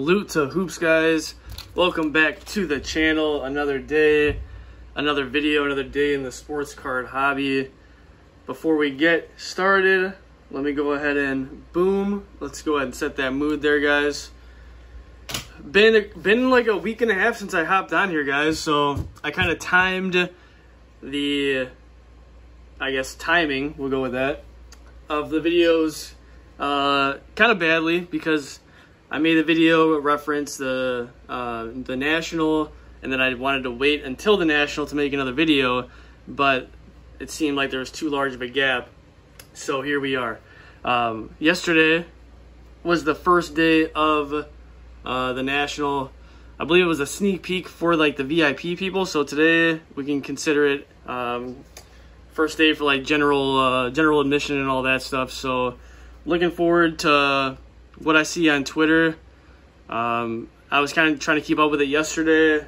Salute to Hoops guys. Welcome back to the channel. Another day, another video, another day in the sports card hobby. Before we get started, let me go ahead and boom. Let's go ahead and set that mood there, guys. Been been like a week and a half since I hopped on here, guys. So I kind of timed the, I guess timing. We'll go with that of the videos uh, kind of badly because I made a video reference the uh, the national, and then I wanted to wait until the national to make another video, but it seemed like there was too large of a gap. So here we are. Um, yesterday was the first day of uh, the national. I believe it was a sneak peek for like the VIP people. So today we can consider it um, first day for like general uh, general admission and all that stuff. So looking forward to what I see on Twitter. Um, I was kind of trying to keep up with it yesterday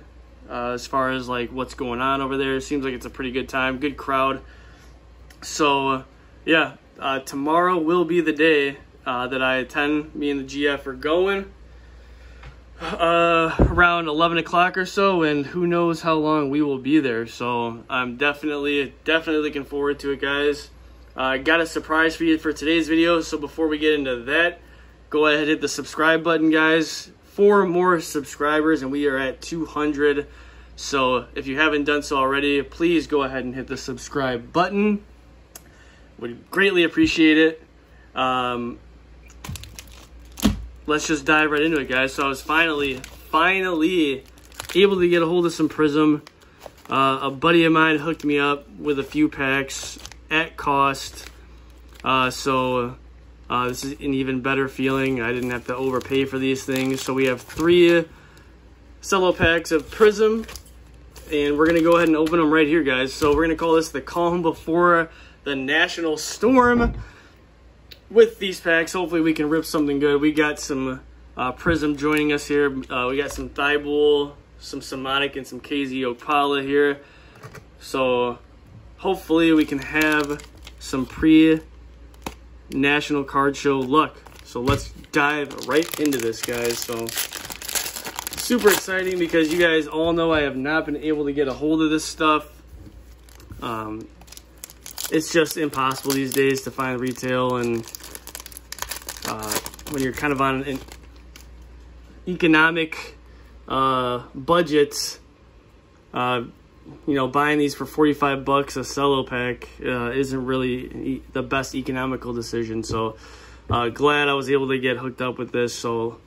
uh, as far as like what's going on over there. It seems like it's a pretty good time, good crowd. So yeah, uh, tomorrow will be the day uh, that I attend. Me and the GF are going uh, around 11 o'clock or so, and who knows how long we will be there. So I'm definitely, definitely looking forward to it, guys. I got a surprise for you for today's video. So before we get into that, go ahead and hit the subscribe button, guys. Four more subscribers, and we are at 200. So if you haven't done so already, please go ahead and hit the subscribe button. Would greatly appreciate it. Um, let's just dive right into it, guys. So I was finally, finally able to get a hold of some Prizm. Uh, a buddy of mine hooked me up with a few packs at cost. Uh, so uh, this is an even better feeling. I didn't have to overpay for these things. So we have three cello packs of Prizm. And we're going to go ahead and open them right here, guys. So we're going to call this the calm before the national storm. With these packs, hopefully we can rip something good. We got some uh, Prizm joining us here. Uh, we got some Thybulle, some Samotic, and some KZ Okpala here. So hopefully we can have some pre-national card show luck. So let's dive right into this, guys. So super exciting because you guys all know I have not been able to get a hold of this stuff. Um, it's just impossible these days to find retail and uh, when you're kind of on an economic uh, budget, uh, you know, buying these for 45 bucks a cello pack uh, isn't really e the best economical decision. So uh, glad I was able to get hooked up with this. So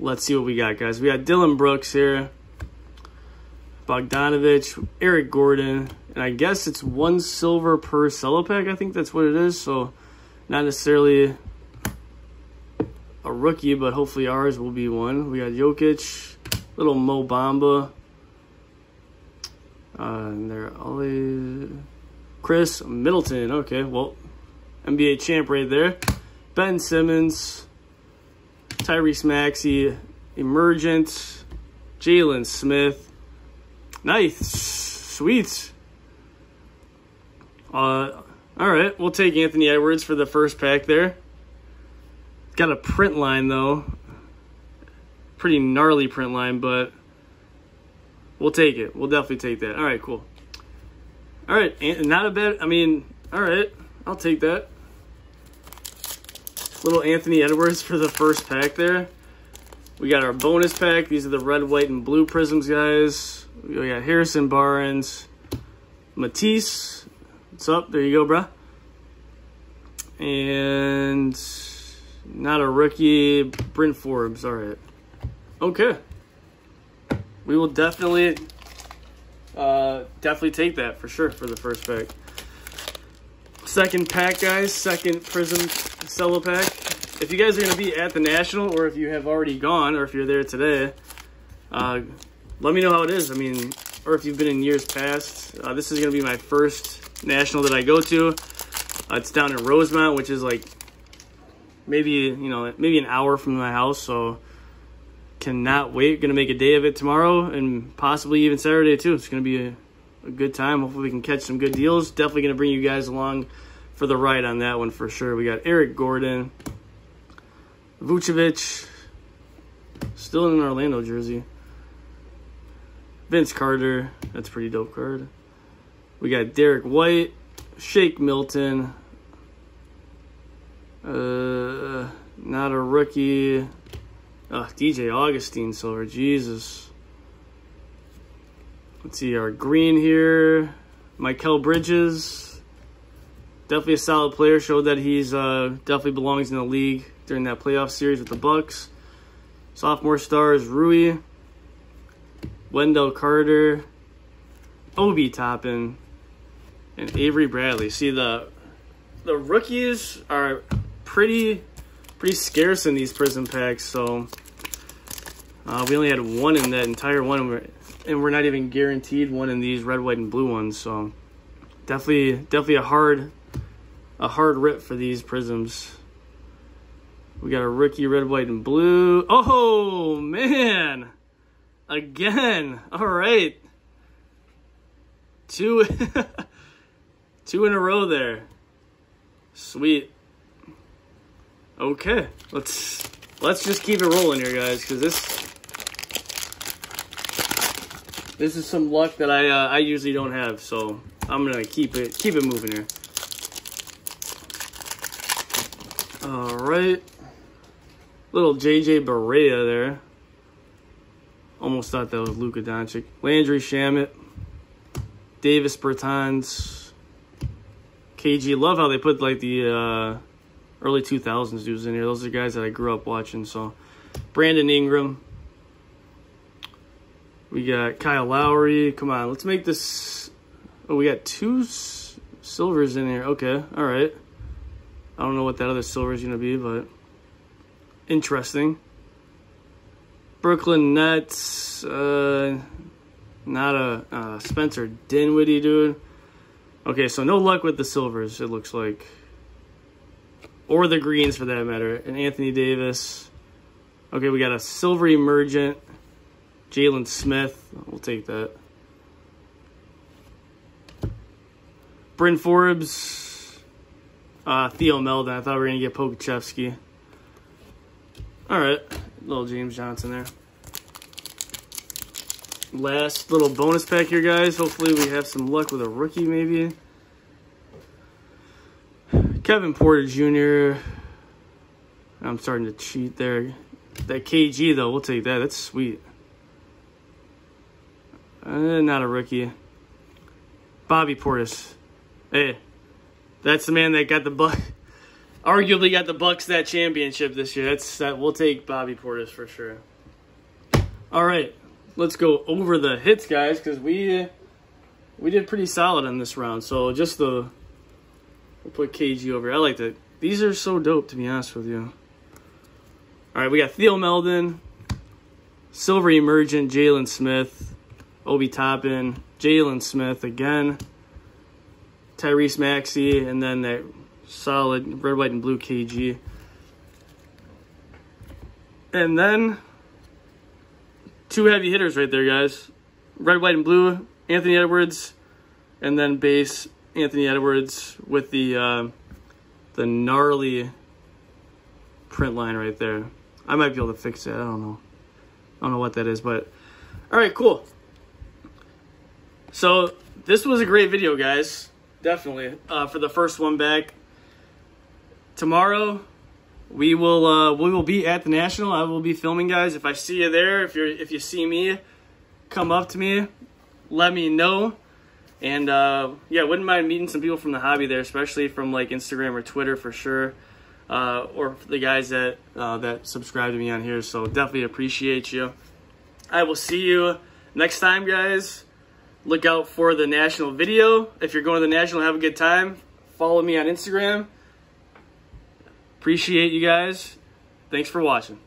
let's see what we got, guys. We got Dillon Brooks here, Bogdanovich, Eric Gordon, and I guess it's one silver per cello pack. I think that's what it is. So not necessarily a rookie, but hopefully ours will be one. We got Jokic, little Mo Bamba. Uh, and they're always Khris Middleton. Okay, well, NBA champ right there. Ben Simmons, Tyrese Maxey, Emergent, Jalen Smith. Nice, sweet. Uh, all right, we'll take Anthony Edwards for the first pack there. Got a print line though. Pretty gnarly print line, but we'll take it. We'll definitely take that. All right, cool. All right, and not a bad. I mean, all right, I'll take that. Little Anthony Edwards for the first pack there. We got our bonus pack. These are the red, white, and blue Prizms, guys. We got Harrison Barnes, Matisse. What's up? There you go, bruh. And not a rookie. Bryn Forbes. All right. Okay. We will definitely, uh, definitely take that for sure for the first pack. Second pack, guys. Second Prizm Cello pack. If you guys are going to be at the National or if you have already gone or if you're there today, uh, let me know how it is. I mean, or if you've been in years past. Uh, this is going to be my first National that I go to. Uh, it's down in Rosemont, which is like maybe you know maybe an hour from my house so cannot wait gonna make a day of it tomorrow and possibly even saturday too it's gonna be a, a, good time hopefully we can catch some good deals definitely gonna bring you guys along for the ride on that one for sure we got eric gordon vucevic Still in an Orlando jersey. Vince Carter. That's pretty dope card. We got Derrick White, Shake Milton. Uh, not a rookie. Uh, DJ Augustin silver. Jesus. Let's see our green here. Mikal Bridges. Definitely a solid player. Showed that he's uh, definitely belongs in the league during that playoff series with the Bucks. Sophomore stars Rui, Wendell Carter, Obi Toppin, and Avery Bradley. See the the rookies are pretty pretty scarce in these Prizm packs, so uh, we only had one in that entire one, and we're not even guaranteed one in these red, white, and blue ones. So definitely definitely a hard a hard rip for these Prizms. We got a rookie red, white, and blue. Oh, man. Again. All right. Two, two in a row there. Sweet. Okay. Let's let's just keep it rolling here, guys, because this this is some luck that I uh, I usually don't have. So I'm gonna keep it keep it moving here. All right. Little JJ Barea there. Almost thought that was Luka Doncic. Landry Shamet. Davis Bertans. KG. Love how they put like the uh, early 2000s dudes in here. Those are guys that I grew up watching. So Brandon Ingram. We got Kyle Lowry. Come on, let's make this. Oh, we got two silvers in here. Okay, all right. I don't know what that other silver is going to be, but interesting. Brooklyn Nets, uh, not a uh, Spencer Dinwiddie dude. Okay, so no luck with the silvers, it looks like. Or the greens for that matter. And Anthony Davis. Okay, we got a silver emergent. Jalen Smith. We'll take that. Bryn Forbes. Uh, Theo Maledon. I thought we were going to get Pokusevski. All right, little James Johnson there. Last little bonus pack here, guys. Hopefully we have some luck with a rookie, maybe. Kevin Porter Jr. I'm starting to cheat there. That KG, though, we'll take that. That's sweet. Uh, not a rookie. Bobby Portis. Hey, that's the man that got the buck arguably got the Bucks that championship this year. That's that we'll take Bobby Portis for sure. All right, let's go over the hits, guys, because we we did pretty solid on this round. So just the we'll put KG over. I like that. These are so dope, to be honest with you. All right, we got Theo Maledon, Silver Emergent, Jalen Smith, Obi Toppin, Jalen Smith again, Tyrese Maxey, and then that solid red, white, and blue KG. And then two heavy hitters right there, guys. Red, white, and blue, Anthony Edwards, and then base Anthony Edwards with the uh, the gnarly print line right there. I might be able to fix it. I don't know. I don't know what that is, but all right, cool. So this was a great video, guys. Definitely uh, for the first one back tomorrow we will uh, we will be at the national. I will be filming, guys. If I see you there, if you're if you see me, come up to me, let me know. And uh, yeah, wouldn't mind meeting some people from the hobby there, especially from like Instagram or Twitter for sure, uh, or the guys that uh, that subscribe to me on here. So definitely appreciate you. I will see you next time, guys. Look out for the national video. If you're going to the national, have a good time. Follow me on Instagram. Appreciate you guys. Thanks for watching.